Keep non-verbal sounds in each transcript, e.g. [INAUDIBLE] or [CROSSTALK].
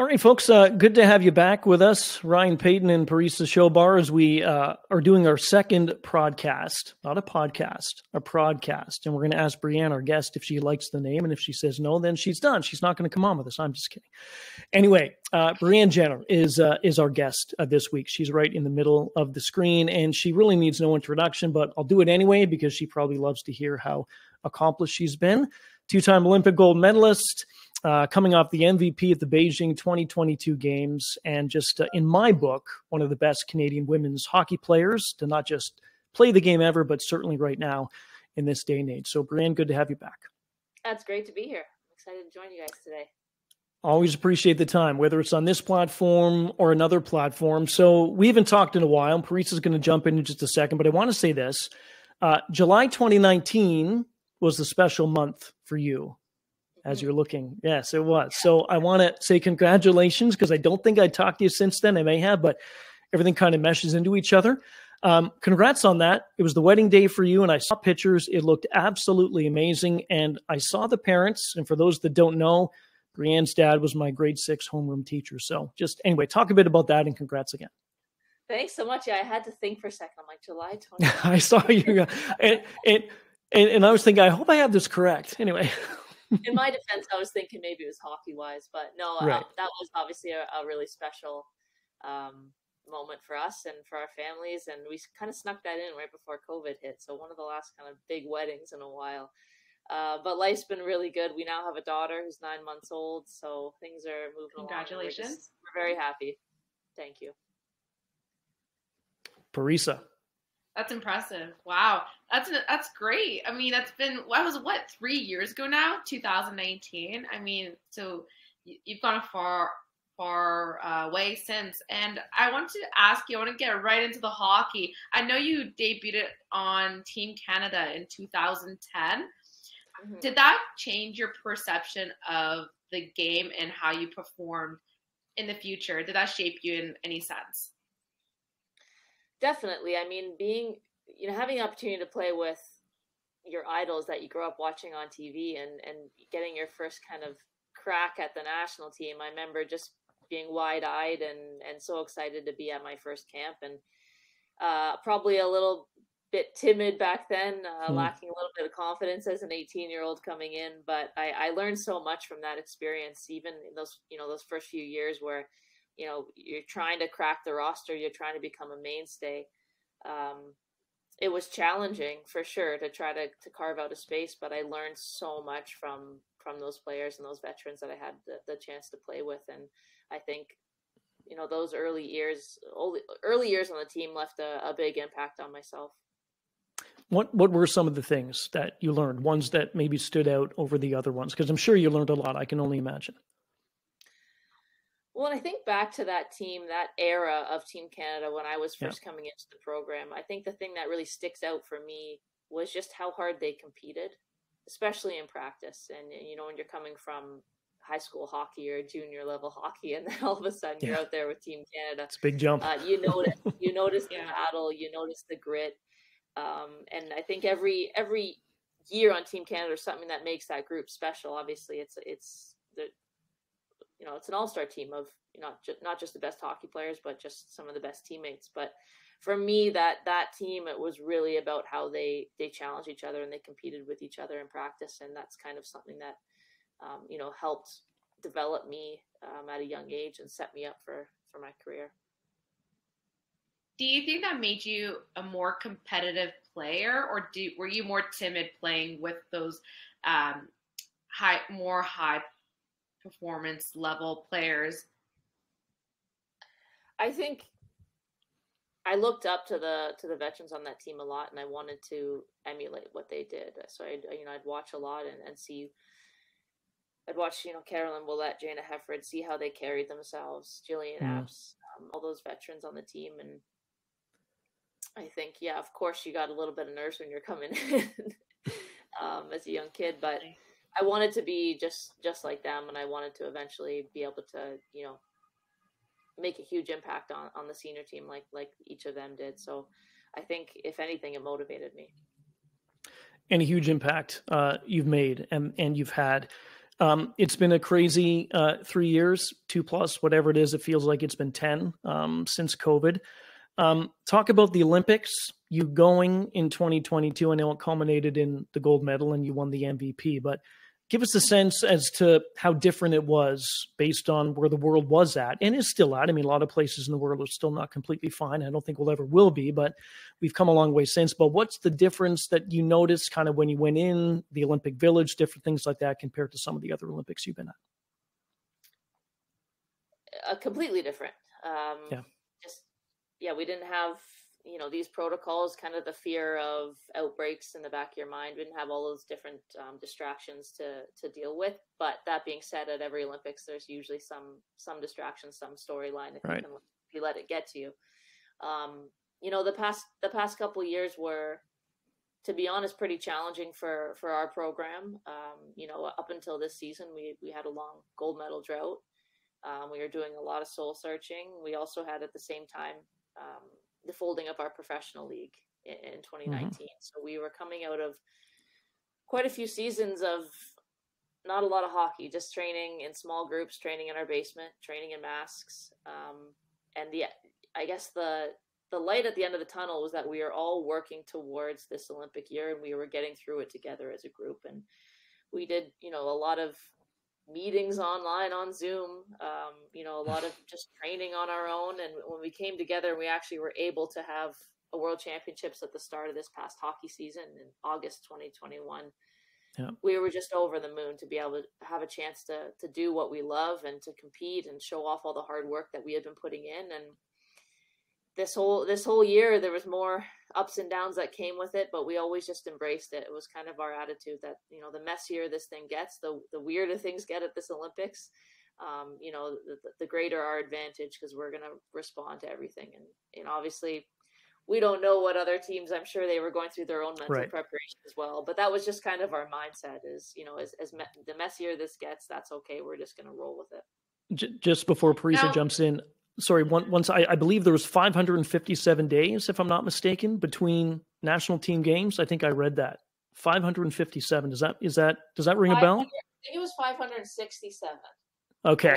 All right, folks, uh, good to have you back with us, Ryan Paton and Parisa Showbar, as we uh, are doing our second podcast, not a podcast, a podcast. And we're going to ask Brianne, our guest, if she likes the name. And if she says no, then she's done. She's not going to come on with us. I'm just kidding. Anyway, uh, Brianne Jenner is, uh, is our guest uh, this week. She's right in the middle of the screen, and she really needs no introduction, but I'll do it anyway because she probably loves to hear how accomplished she's been. Two time Olympic gold medalist uh, coming off the MVP at the Beijing 2022 games, and just uh, in my book, one of the best Canadian women's hockey players to not just play the game ever, but certainly right now in this day and age. So, Brianne, good to have you back. That's great to be here. I'm excited to join you guys today. Always appreciate the time, whether it's on this platform or another platform. So, we haven't talked in a while. Parisa's going to jump in in just a second, but I want to say this uh, July 2019 was the special month for you as you're looking. Yes, it was. So I want to say congratulations because I don't think I talked to you since then. I may have, but everything kind of meshes into each other. Um, congrats on that. It was the wedding day for you, and I saw pictures. It looked absolutely amazing. And I saw the parents. And for those that don't know, Brianne's dad was my grade six homeroom teacher. So just anyway, talk a bit about that and congrats again. Thanks so much. Yeah, I had to think for a second. I'm like, July [LAUGHS] 20. I saw you. and, and, and, and I was thinking, I hope I have this correct. Anyway. [LAUGHS] in my defense, I was thinking maybe it was hockey wise, but no, uh, right. uh, that was obviously a, a really special um, moment for us and for our families. And we kind of snuck that in right before COVID hit. So one of the last kind of big weddings in a while. Uh, but life's been really good. We now have a daughter who's nine months old, so things are moving Congratulations. We're, just, we're very happy. Thank you. Parisa. That's impressive. Wow, that's that's great. I mean, that's been what was what three years ago now, 2019. I mean, so you've gone a far far uh, way since. And I want to ask you. I want to get right into the hockey. I know you debuted on Team Canada in 2010. Mm-hmm. Did that change your perception of the game and how you performed in the future? Did that shape you in any sense? Definitely. I mean, being, you know, having the opportunity to play with your idols that you grew up watching on TV and, and getting your first kind of crack at the national team. I remember just being wide eyed and, and so excited to be at my first camp and uh, probably a little bit timid back then, uh, mm. lacking a little bit of confidence as an 18 year old coming in. But I, I learned so much from that experience, even in those, you know, those first few years where you know you're trying to crack the roster you're trying to become a mainstay. Um, it was challenging for sure to try to, to carve out a space but i learned so much from from those players and those veterans that i had the, the chance to play with. And i think you know those early years early years on the team left a, a big impact on myself. What what were some of the things that you learned ones that maybe stood out over the other ones? Because i'm sure you learned a lot i can only imagine well, I think back to that team, that era of Team Canada when I was first yeah. coming into the program, I think the thing that really sticks out for me was just how hard they competed, especially in practice. And, you know, when you're coming from high school hockey or junior level [LAUGHS] hockey, and then all of a sudden yeah. you're out there with Team Canada. It's a big jump. Uh, you notice, [LAUGHS] you notice yeah. the battle, you notice the grit. Um, and I think every, every year on Team Canada is something that makes that group special. Obviously it's, it's the, you know it's an all-star team of you know, not just not just the best hockey players but just some of the best teammates. But for me that that team it was really about how they they challenged each other and they competed with each other in practice. And that's kind of something that um, you know helped develop me um, at a young age and set me up for for my career. Do you think that made you a more competitive player or do were you more timid playing with those um, high more high performance level players? I think I looked up to the to the veterans on that team a lot, and I wanted to emulate what they did. So I, you know, I'd watch a lot and, and see. I'd watch, you know, Caroline Ouellette, Jayna Hefford, see how they carried themselves, Gillian mm. Apps, um, all those veterans on the team, and I think, yeah, of course, you got a little bit of nerves when you're coming [LAUGHS] in um, as a young kid, but I wanted to be just just like them, and I wanted to eventually be able to, you know, make a huge impact on on the senior team, like like each of them did. So, I think if anything, it motivated me. And a huge impact uh, you've made and and you've had. Um, it's been a crazy uh, three years, two plus, whatever it is. It feels like it's been 10 um, since COVID. Um, talk about the Olympics. You going in 2022. I know it culminated in the gold medal and you won the MVP, but give us a sense as to how different it was based on where the world was at and is still at. I mean, a lot of places in the world are still not completely fine. I don't think we'll ever will be, but we've come a long way since. But what's the difference that you noticed kind of when you went in the Olympic Village, different things like that compared to some of the other Olympics you've been at? Uh, completely different. Um, yeah. Yeah, we didn't have you know these protocols kind of the fear of outbreaks in the back of your mind. We didn't have all those different um, distractions to to deal with. But that being said at every olympics there's usually some some distraction some storyline if right. if you let it get to you. Um, you know the past the past couple years were to be honest pretty challenging for for our program. Um, you know up until this season we we had a long gold medal drought. Um, we were doing a lot of soul searching. We also had at the same time um, the folding of our professional league in, in 2019. Mm-hmm. So we were coming out of quite a few seasons of not a lot of hockey, just training in small groups, training in our basement, training in masks. Um, and the, I guess the, the light at the end of the tunnel was that we are all working towards this Olympic year and we were getting through it together as a group. And we did, you know, a lot of meetings online on Zoom, um, you know, a lot of just training on our own. And when we came together, we actually were able to have a World Championships at the start of this past hockey season in August 2021. Yeah. We were just over the moon to be able to have a chance to to do what we love and to compete and show off all the hard work that we had been putting in. And this whole this whole year, there was more ups and downs that came with it, but we always just embraced it. It was kind of our attitude that you know the messier this thing gets, the the weirder things get at this Olympics. Um, you know, the, the greater our advantage because we're going to respond to everything. And and obviously, we don't know what other teams. I'm sure they were going through their own mental right. preparation as well. But that was just kind of our mindset: is you know, as as me- the messier this gets, that's okay. We're just going to roll with it. Just before Parisa now, jumps in, sorry, once I, I, believe there was 557 days, if I'm not mistaken, between national team games. I think I read that 557. Does that is that does that ring a bell? I think it was 567. Okay,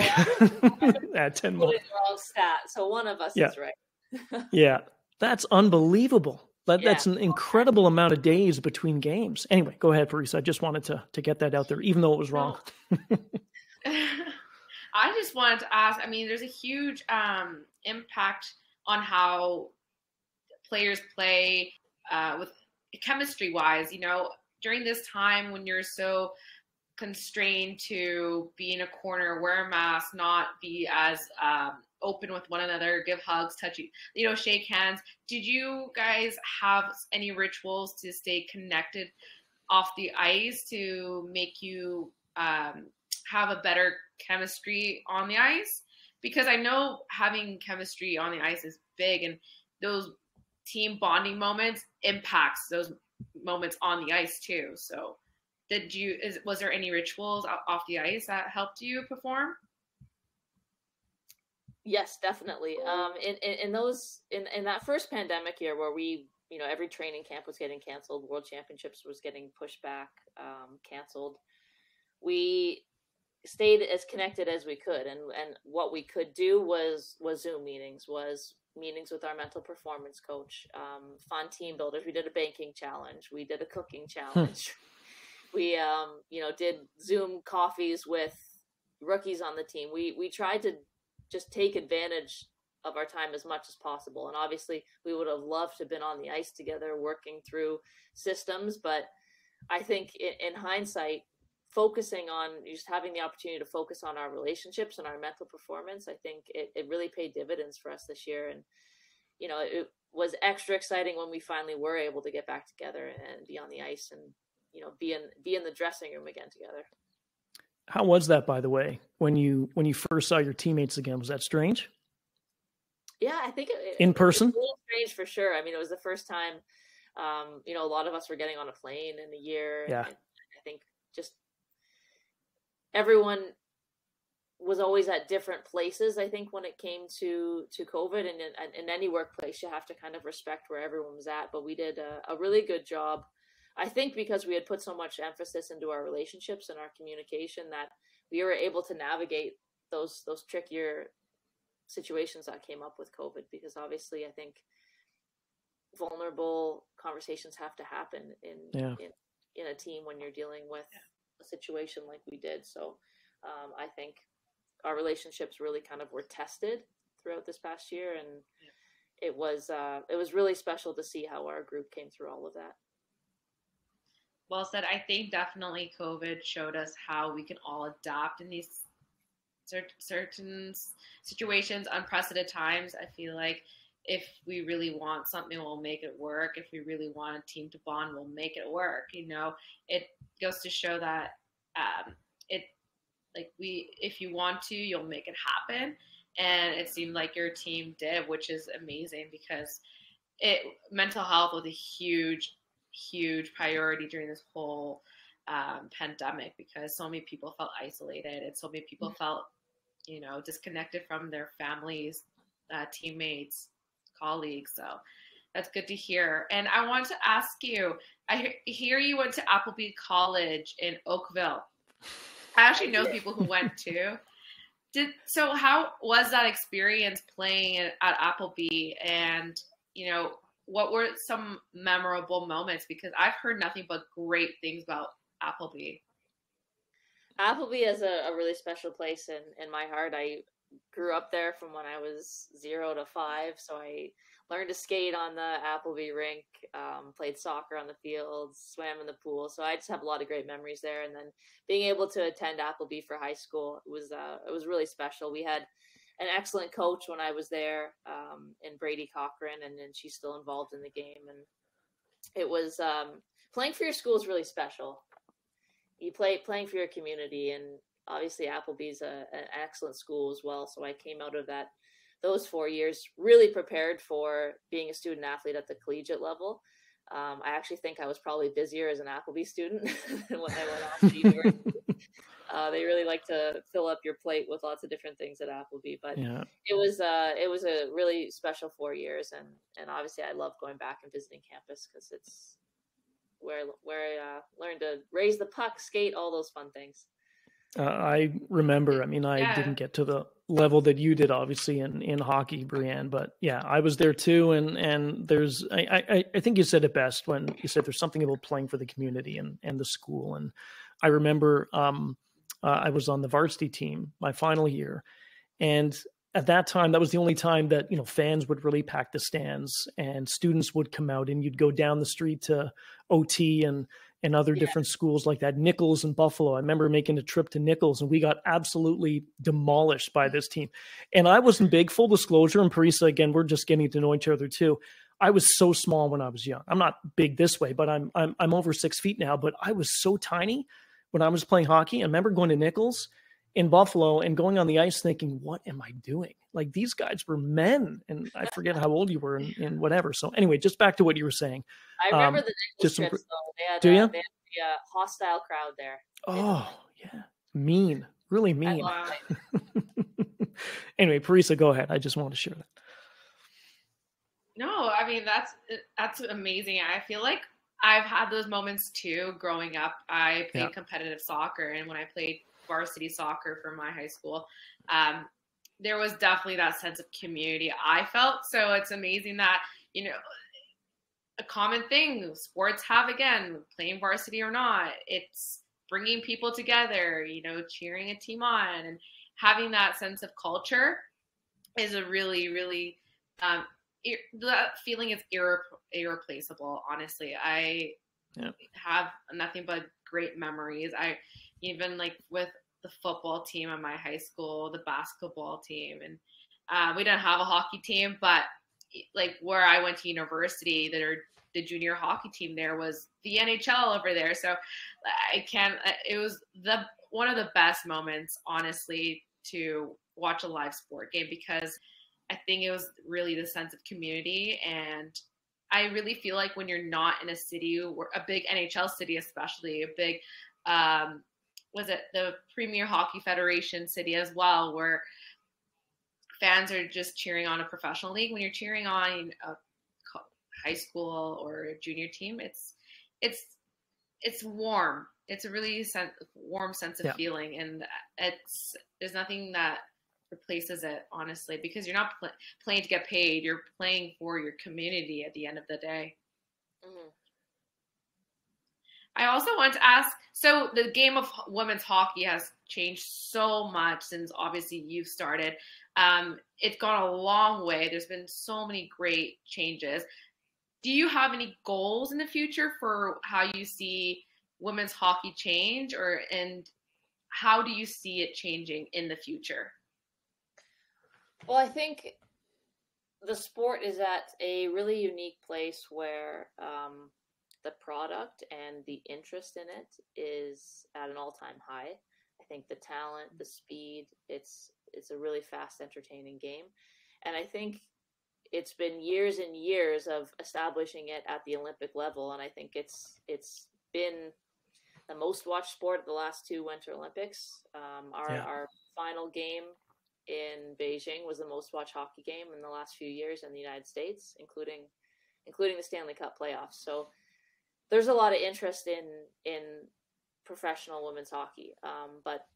[LAUGHS] at 10 more. Wrong stat. So one of us yeah. is right. [LAUGHS] yeah, that's unbelievable. That, yeah. That's an incredible amount of days between games. Anyway, go ahead, Parisa. I just wanted to to get that out there, even though it was wrong. [LAUGHS] I just wanted to ask. I mean, there's a huge um, impact on how players play uh, with chemistry wise. You know, during this time when you're so constrained to be in a corner, wear a mask, not be as um, open with one another, give hugs, touch you you know, shake hands. Did you guys have any rituals to stay connected off the ice to make you um, have a better chemistry on the ice because I know having chemistry on the ice is big and those team bonding moments impacts those moments on the ice too. So did you is was there any rituals off the ice that helped you perform? Yes, definitely. Um, in, in, in those in, in that first pandemic year where we you know every training camp was getting canceled, World Championships was getting pushed back, um, canceled. We stayed as connected as we could and and what we could do was was zoom meetings was meetings with our mental performance coach um, fun team builders. We did a banking challenge. We did a cooking challenge. [LAUGHS] We um, you know did zoom coffees with rookies on the team. We we tried to just take advantage of our time as much as possible and obviously we would have loved to have been on the ice together working through systems but i think in, in hindsight focusing on just having the opportunity to focus on our relationships and our mental performance, I think it, it really paid dividends for us this year. And, you know, it was extra exciting when we finally were able to get back together and be on the ice and, you know, be in, be in the dressing room again together. How was that, by the way, when you, when you first saw your teammates again, was that strange? Yeah, I think it, in person, strange for sure. I mean, it was the first time, um, you know, a lot of us were getting on a plane in a year. Yeah. I think just everyone was always at different places i think when it came to to covid. And in, in any workplace you have to kind of respect where everyone was at. But we did a, a really good job I think because we had put so much emphasis into our relationships and our communication that we were able to navigate those those trickier situations that came up with COVID. Because obviously I think vulnerable conversations have to happen in yeah. in, in a team when you're dealing with a situation like we did. So um, I think our relationships really kind of were tested throughout this past year, and yeah. it was uh, it was really special to see how our group came through all of that. Well said. I think definitely COVID showed us how we can all adapt in these certain situations, unprecedented times. I feel like if we really want something, we'll make it work. If we really want a team to bond, we'll make it work. You know, it goes to show that um, it, like we, if you want to, you'll make it happen. And it seemed like your team did, which is amazing because it mental health was a huge, huge priority during this whole um, pandemic because so many people felt isolated and so many people mm-hmm. felt, you know, disconnected from their families, uh, teammates, colleagues. So that's good to hear. And I want to ask you I hear you went to Appleby College in Oakville. I actually know [LAUGHS] people who went to. Did so how was that experience playing at Appleby and you know what were some memorable moments because I've heard nothing but great things about Appleby. Appleby is a, a really special place in, in my heart. I grew up there from when I was zero to five. So I learned to skate on the Appleby rink, um, played soccer on the fields, swam in the pool. So I just have a lot of great memories there. And then being able to attend Appleby for high school was uh, it was really special. We had an excellent coach when I was there um, in Brady Cochran, and, and she's still involved in the game. And it was um, playing for your school is really special. You play playing for your community, and obviously Appleby's a, an excellent school as well. So I came out of that those four years really prepared for being a student athlete at the collegiate level. Um, I actually think I was probably busier as an Appleby student [LAUGHS] than when I went off to university. [LAUGHS] Uh, they really like to fill up your plate with lots of different things at Appleby, but yeah. it was uh, it was a really special four years, and and obviously I love going back and visiting campus because it's where where I uh, learned to raise the puck, skate, all those fun things. Uh, I remember. I mean, I yeah. didn't get to the level that you did, obviously, in in hockey, Brianne. But yeah, I was there too. And and there's, I I, I think you said it best when you said there's something about playing for the community and and the school. And I remember, um, uh, I was on the varsity team my final year, and at that time, that was the only time that you know fans would really pack the stands and students would come out, and you'd go down the street to OT and and other yeah. different schools like that. Nichols and Buffalo. I remember making a trip to Nichols and we got absolutely demolished by this team. And I wasn't big, full disclosure. And Parisa, again, we're just getting to know each other too. I was so small when I was young. I'm not big this way, but I'm I'm I'm over six feet now. But I was so tiny when I was playing hockey. I remember going to Nichols in Buffalo and going on the ice thinking, what am I doing? Like these guys were men, and I forget how old you were and, and whatever. So anyway, just back to what you were saying. I remember um, the Nichols trips some, though. They had, do uh, you? They had the uh, hostile crowd there. Oh yeah, mean, really mean. [LAUGHS] anyway, Parisa, go ahead. I just wanted to share that. No, I mean that's that's amazing. I feel like I've had those moments too growing up. I played yeah. competitive soccer, and when I played varsity soccer for my high school, um, there was definitely that sense of community I felt. So it's amazing that, you know, a common thing sports have again, playing varsity or not, it's bringing people together, you know, cheering a team on and having that sense of culture is a really, really, um, that feeling is irre- irreplaceable. Honestly, I yeah. have nothing but great memories. I even like with the football team at my high school, the basketball team, and uh, we didn't have a hockey team, but like where I went to university, that are the junior hockey team there was the NHL over there. So I can not It was the one of the best moments, honestly, to watch a live sport game because I think it was really the sense of community and. I really feel like when you're not in a city, or a big NHL city, especially a big um, was it the Premier Hockey Federation city as well, where fans are just cheering on a professional league. When you're cheering on a high school or a junior team, it's it's it's warm. It's a really sen- warm sense of Yeah. feeling, and it's there's nothing that replaces it, honestly, because you're not pl- playing to get paid. You're playing for your community at the end of the day. Mhm. I also want to ask so the game of women's hockey has changed so much since obviously you've started. Um, it's gone a long way. There's been so many great changes. Do you have any goals in the future for how you see women's hockey change or and how do you see it changing in the future? Well, I think the sport is at a really unique place where um, the product and the interest in it is at an all-time high. I think the talent, the speed, it's it's a really fast, entertaining game, and I think it's been years and years of establishing it at the Olympic level, and I think it's it's been the most watched sport at the last two Winter Olympics. Um, our Yeah. our final game in Beijing was the most watched hockey game in the last few years in the United States, including including the Stanley Cup playoffs. So there's a lot of interest in in professional women's hockey, um, but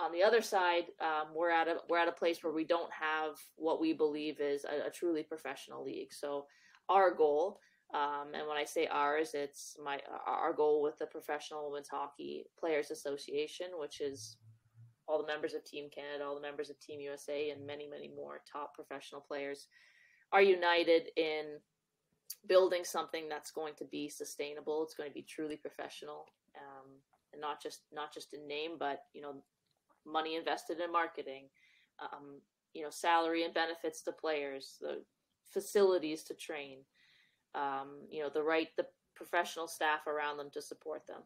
on the other side, um, we're at a we're at a place where we don't have what we believe is a, a truly professional league. So our goal, um, and when I say ours, it's my our goal with the Professional Women's Hockey Players Association, which is all the members of Team Canada, all the members of Team USA, and many many more top professional players are united in building something that's going to be sustainable. It's going to be truly professional, um, and not just not just in name, but you know money invested in marketing, um, you know, salary and benefits to players, the facilities to train, um, you know, the right, the professional staff around them to support them.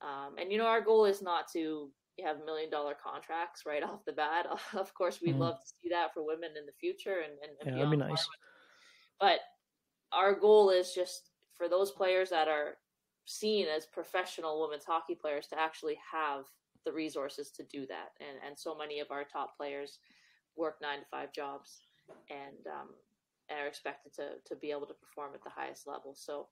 Um, and, you know, our goal is not to have million dollar contracts right [LAUGHS] off the bat. [LAUGHS] Of course, we'd Mhm. love to see that for women in the future and, and, and Yeah, that'd be nice. but our goal is just for those players that are seen as professional women's hockey players to actually have the resources to do that. And and so many of our top players work nine to five jobs and um, and are expected to to be able to perform at the highest level. So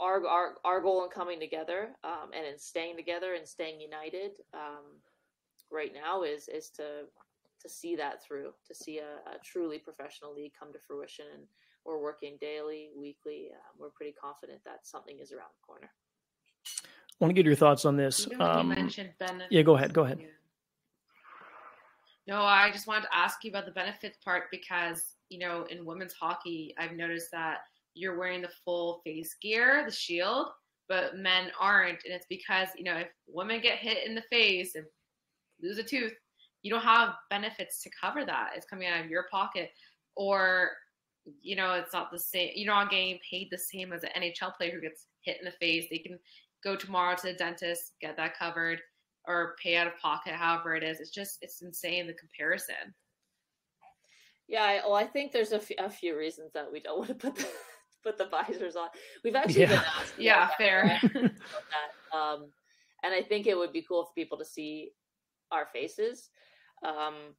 our our, our goal in coming together um, and in staying together and staying united um, right now is is to to see that through to see a, a truly professional league come to fruition and we're working daily weekly um, we're pretty confident that something is around the corner I want to get your thoughts on this. You know, Um, you mentioned benefits. yeah, go ahead, go ahead. Yeah. No, I just wanted to ask you about the benefits part because, you know, in women's hockey, I've noticed that you're wearing the full face gear, the shield, but men aren't. And it's because, you know, if women get hit in the face and lose a tooth, you don't have benefits to cover that. It's coming out of your pocket. Or, you know, it's not the same. You're not getting paid the same as an NHL player who gets hit in the face. They can go tomorrow to the dentist, get that covered, or pay out of pocket, however it is. It's just, it's insane the comparison. yeah I, well i think there's a f- a few reasons that we don't [LAUGHS] want to put the put the visors on we've actually Yeah. been asked Yeah, about fair. [LAUGHS] that um, and i think it would be cool for people to see our faces um,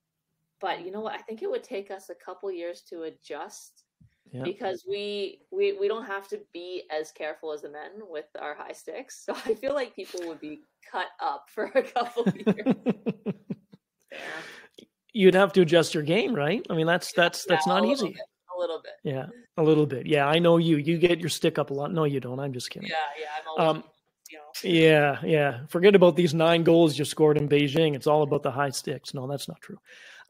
but you know what i think it would take us a couple years to adjust Yeah. because we we we don't have to be as careful as the men with our high sticks. So I feel like people would be cut up [LAUGHS] for a couple [LAUGHS] years. You'd have to adjust your game, right? I mean, that's that's that's not easy. bit, a little bit. Yeah, a little bit. Yeah, I know you. You get your stick up a lot. No, you don't. I'm just kidding. Yeah, yeah. I'm always, Um, [LAUGHS] you know. Yeah, yeah. Forget about these nine goals you scored in Beijing. It's all about the high sticks. No, that's not true.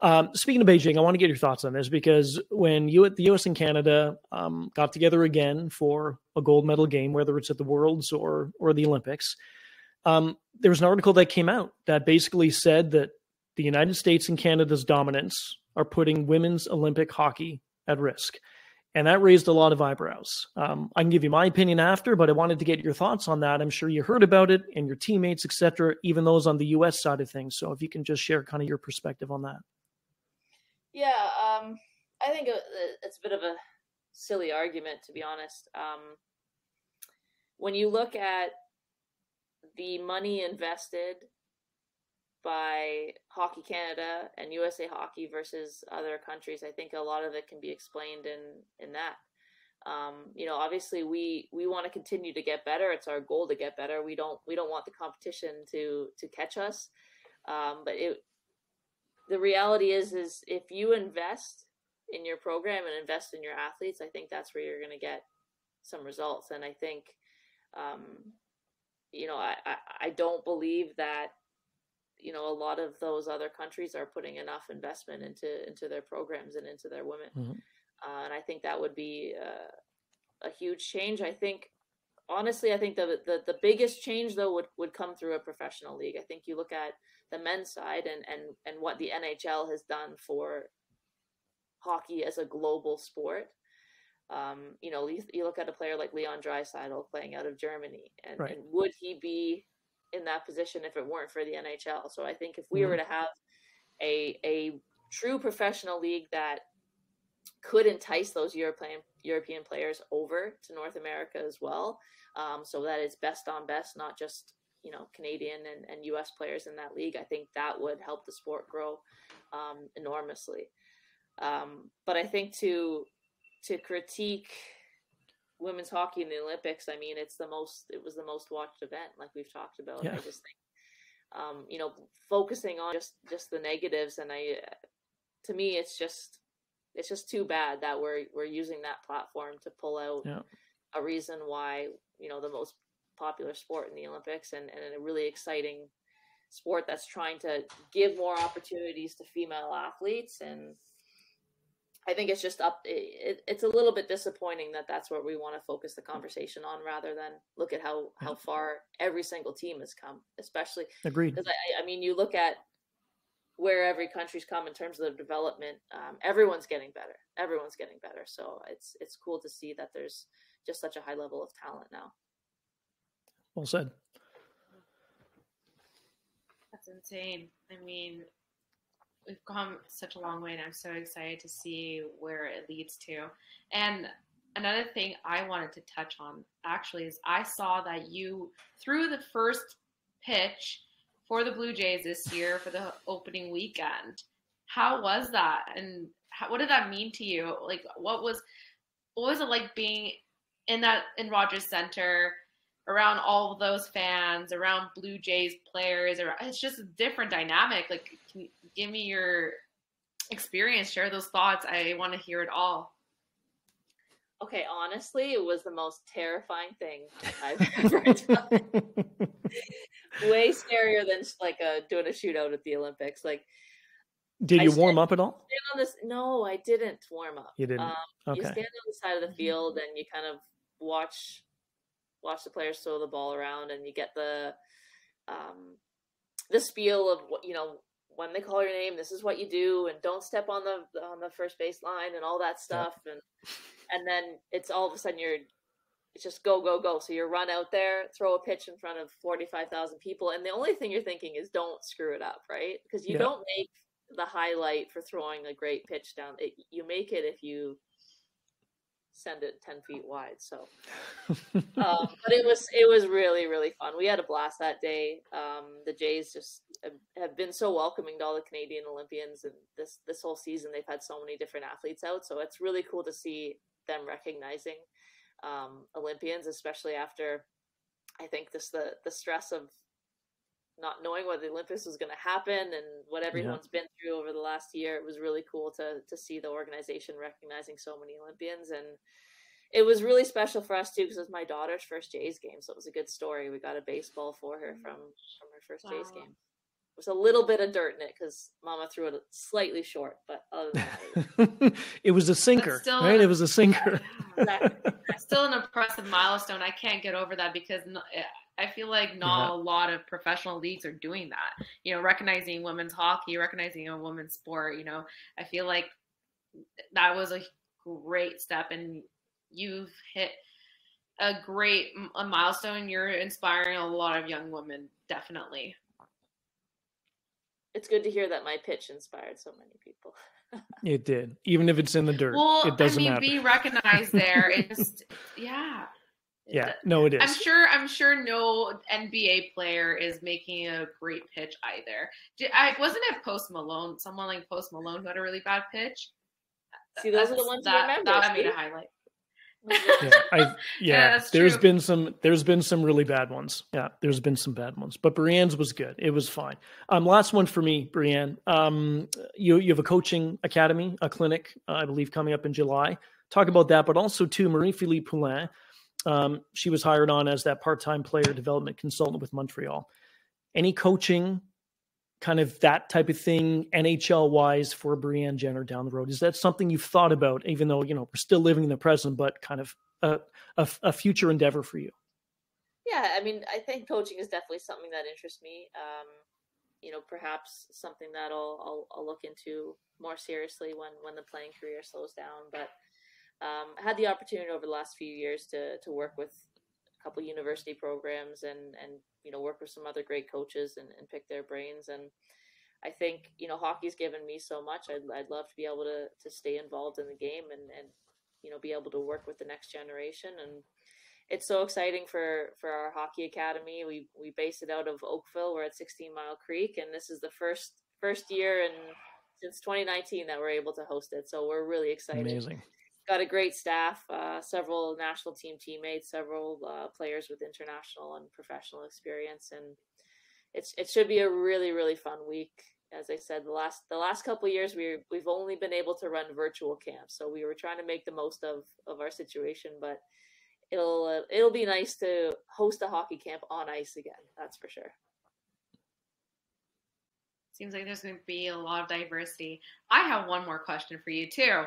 Um, speaking of Beijing, I want to get your thoughts on this because when you at the U.S. and Canada um, got together again for a gold medal game, whether it's at the Worlds or or the Olympics, um, there was an article that came out that basically said that the United States and Canada's dominance are putting women's Olympic hockey at risk. And that raised a lot of eyebrows. Um, I can give you my opinion after, but I wanted to get your thoughts on that. I'm sure you heard about it and your teammates, etc., even those on the U.S. side of things. So if you can just share kind of your perspective on that. Yeah, um, I think it's a bit of a silly argument, to be honest. Um, when you look at the money invested by Hockey Canada and USA Hockey versus other countries, I think a lot of it can be explained in in that. Um, you know, obviously we we want to continue to get better. It's our goal to get better. We don't we don't want the competition to to catch us. Um, but it the reality is is if you invest in your program and invest in your athletes, I think that's where you're going to get some results. And I think, um, you know, I, I, I don't believe that you know a lot of those other countries are putting enough investment into into their programs and into their women mm-hmm. uh, and i think that would be uh, a huge change i think honestly i think the, the the biggest change though would would come through a professional league i think you look at the men's side and and and what the nhl has done for hockey as a global sport um, you know, you, you, look at a player like Leon Draisaitl playing out of Germany, and, right. and would he be in that position if it weren't for the NHL. So I think if we mm-hmm. were to have a a true professional league that could entice those European European players over to North America as well, um, so that is best on best, not just you know Canadian and, and U.S. players in that league. I think that would help the sport grow um, enormously. Um, but I think to to critique women's hockey in the Olympics, I mean, it's the most, it was the most watched event, like we've talked about. Yeah. I just think, um, you know, focusing on just, just the negatives. And I, to me, it's just, it's just too bad that we're, we're using that platform to pull out yeah. a reason why, you know, the most popular sport in the Olympics and, and a really exciting sport that's trying to give more opportunities to female athletes and I think it's just up. It, it's a little bit disappointing that that's what we want to focus the conversation on, rather than look at how how far every single team has come. Especially agreed. Because I, I mean, you look at where every country's come in terms of development. Um, everyone's getting better. Everyone's getting better. So it's it's cool to see that there's just such a high level of talent now. Well said. That's insane. I mean, we've come such a long way and i'm so excited to see where it leads to and another thing i wanted to touch on actually is i saw that you threw the first pitch for the blue jays this year for the opening weekend how was that and how, what did that mean to you like what was what was it like being in that in rogers center around all of those fans, around Blue Jays players, or it's just a different dynamic. Like, can you give me your experience, share those thoughts. I want to hear it all. Okay, honestly, it was the most terrifying thing [LAUGHS] I've ever done. [LAUGHS] Way scarier than like a, doing a shootout at the Olympics. Like, did you warm up at all? On this? No, I didn't warm up. You didn't. Um, okay. You stand on the side of the field and you kind of watch watch the players throw the ball around, and you get the um, the spiel of what you know when they call your name. This is what you do, and don't step on the on the first base line, and all that stuff, yeah. and and then it's all of a sudden you're it's just go go go. So you run out there, throw a pitch in front of forty five thousand people, and the only thing you're thinking is don't screw it up, right? Because you yeah. don't make the highlight for throwing a great pitch down. It, you make it if you send it 10 feet wide so [LAUGHS] um, but it was it was really really fun we had a blast that day um, the jays just have been so welcoming to all the canadian olympians and this this whole season they've had so many different athletes out so it's really cool to see them recognizing um, olympians especially after i think this the the stress of not knowing what the Olympics was going to happen and what everyone's yeah. been through over the last year. It was really cool to to see the organization recognizing so many Olympians, and it was really special for us too because it was my daughter's first Jays game, so it was a good story. We got a baseball for her from from her first wow. Jays game. It was a little bit of dirt in it because Mama threw it slightly short, but other than that, it was [LAUGHS] a sinker, right? it was a [LAUGHS] sinker. exactly. [LAUGHS] Still an impressive milestone. I can't get over that because eh, I feel like not yeah. a lot of professional leagues are doing that. You know, recognizing women's hockey, recognizing a women's sport. You know, I feel like that was a great step, and you've hit a great a milestone. You're inspiring a lot of young women, definitely. It's good to hear that my pitch inspired so many people. [LAUGHS] it did, even if it's in the dirt. Well, it doesn't I mean, matter. be recognized there. [LAUGHS] It's yeah yeah, no, it is. I'm sure. I'm sure no NBA player is making a great pitch either. Did, I wasn't it Post Malone, someone like Post Malone who had a really bad pitch. See, those That's, are the ones that, that made a highlight. Yeah, [LAUGHS] I, yeah, yeah there's true. been some there's been some really bad ones. Yeah, there's been some bad ones, but Brianne's was good. It was fine. Um, last one for me, Brianne. Um, you you have a coaching academy, a clinic, uh, I believe, coming up in July. Talk about that, but also too, Marie-Philip Poulin. Um, she was hired on as that part time player development consultant with Montreal. Any coaching kind of that type of thing NHL wise for Brianne Jenner down the road? Is that something you've thought about, even though, you know, we're still living in the present, but kind of a, a, a future endeavor for you? Yeah, I mean, I think coaching is definitely something that interests me. Um, you know, perhaps something that I'll, I'll, I'll look into more seriously when, when the playing career slows down. But um, I had the opportunity over the last few years to, to work with a couple university programs and, and you know work with some other great coaches and, and pick their brains. And I think you know hockey's given me so much. I'd, I'd love to be able to to stay involved in the game and and you know be able to work with the next generation. And it's so exciting for for our hockey academy. We we base it out of Oakville. We're at 16 Mile Creek and this is the first first year and since 2019 that we're able to host it. So we're really excited. Amazing got a great staff, uh, several national team teammates, several uh, players with international and professional experience, and it's it should be a really really fun week. As I said, the last the last couple years we we've only been able to run virtual camps, so we were trying to make the most of of our situation, but it'll uh, it'll be nice to host a hockey camp on ice again. That's for sure. Seems like there's going to be a lot of diversity. I have one more question for you too.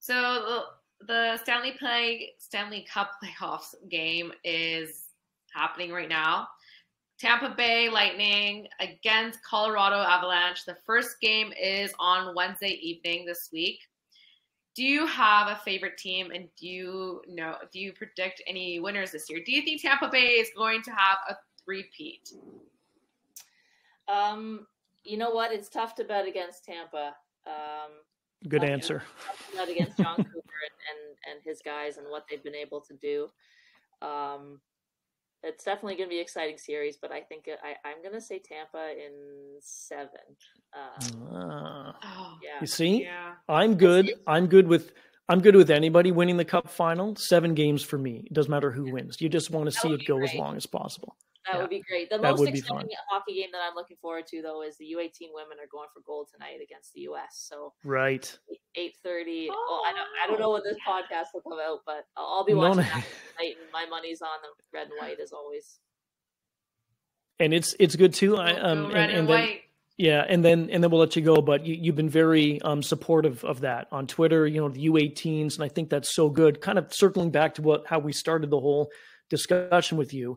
So the, Stanley Play Stanley Cup playoffs game is happening right now. Tampa Bay Lightning against Colorado Avalanche. The first game is on Wednesday evening this week. Do you have a favorite team and do you know do you predict any winners this year? Do you think Tampa Bay is going to have a repeat? Um, you know what? It's tough to bet against Tampa. Um, Good answer. Not against Jon Cooper and, and, and his guys and what they've been able to do. Um, it's definitely going to be an exciting series, but I think I, I'm going to say Tampa in seven. Uh, uh, yeah. You see, yeah. I'm good. I'm good with I'm good with anybody winning the Cup final. Seven games for me. It doesn't matter who wins. You just want to see it go great. as long as possible. That yeah. would be great. The that most exciting hockey game that I'm looking forward to, though, is the U18 women are going for gold tonight against the US. So right, eight thirty. Oh, well, I don't, I don't know what this podcast will come out, but I'll, I'll be watching no, that tonight, and my money's on the red and white as always. And it's it's good too. I um and, and, and then, yeah, and then and then we'll let you go. But you, have been very um, supportive of that on Twitter. You know the U18s, and I think that's so good. Kind of circling back to what how we started the whole discussion with you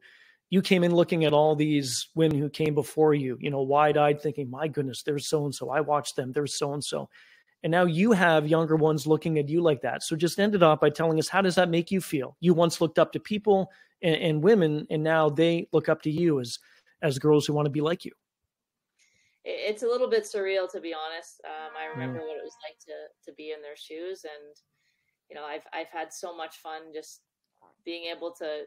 you came in looking at all these women who came before you, you know, wide eyed, thinking, my goodness, there's so and so. I watched them. There's so and so. And now you have younger ones looking at you like that. So just ended up by telling us, how does that make you feel? You once looked up to people and, and women, and now they look up to you as as girls who want to be like you. It's a little bit surreal, to be honest. Um, I remember what it was like to to be in their shoes, and you know, I've I've had so much fun just being able to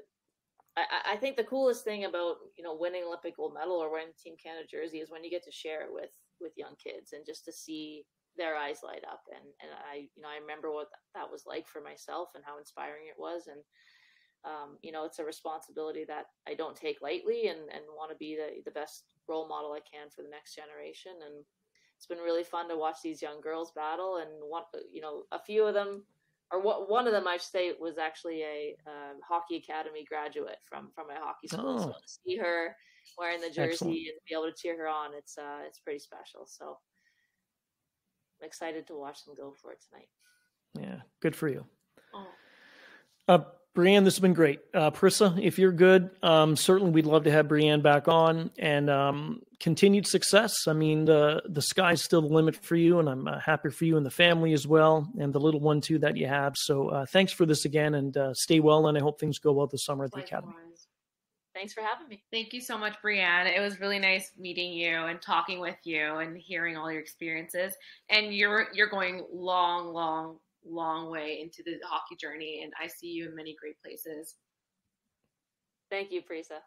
I, think the coolest thing about you know winning Olympic gold medal or wearing Team Canada jersey is when you get to share it with with young kids and just to see their eyes light up. And and I you know I remember what that was like for myself and how inspiring it was. And um, you know it's a responsibility that I don't take lightly and and want to be the the best role model I can for the next generation. And it's been really fun to watch these young girls battle and one you know a few of them or what, one of them I should say was actually a um, hockey academy graduate from from my hockey school. Oh. So to see her wearing the jersey Excellent. and be able to cheer her on, it's uh, it's pretty special. So I'm excited to watch them go for it tonight. Yeah, good for you. Oh. Uh, Brianne, this has been great. Uh, Parisa, if you're good, um, certainly we'd love to have Brianne back on and um, continued success. I mean, the the sky's still the limit for you, and I'm uh, happy for you and the family as well, and the little one too that you have. So, uh, thanks for this again, and uh, stay well. And I hope things go well this summer at the Likewise. academy. Thanks for having me. Thank you so much, Brianne. It was really nice meeting you and talking with you and hearing all your experiences. And you're you're going long, long long way into the hockey journey, and I see you in many great places. Thank you, Parisa.